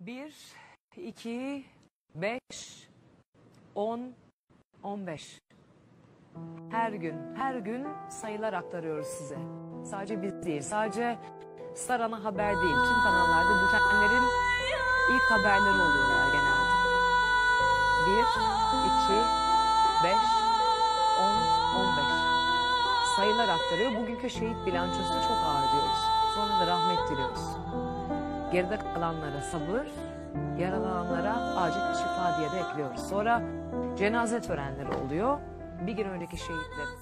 1, 2, 5, 10, 15. Her gün, her gün sayılar aktarıyoruz size. Sadece biz değil, sadece Star Ana Haber değil, tüm kanallarda bültenlerin ilk haberleri oluyorlar genelde. 1, 2, 5, 10, 15. Sayılar aktarıyor. Bugünkü şehit bilançosu çok ağır diyoruz. Sonra da rahmet diliyoruz. Geride kalanlara sabır, yaralananlara acil şifa diye de ekliyoruz. Sonra cenaze törenleri oluyor. Bir gün önceki şehitlerin.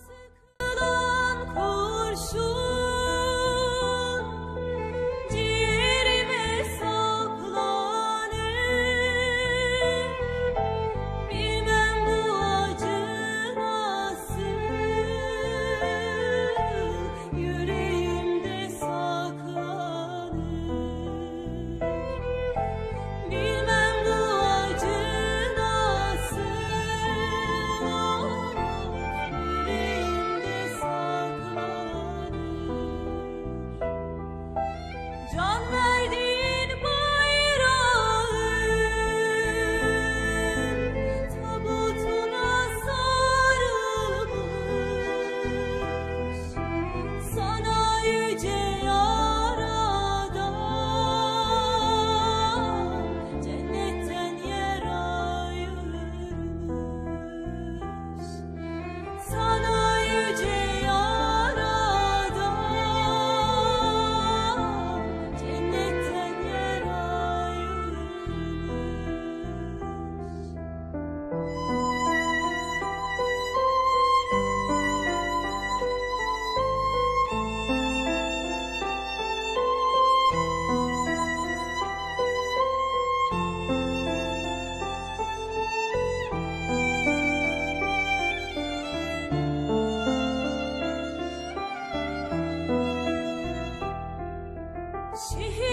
心。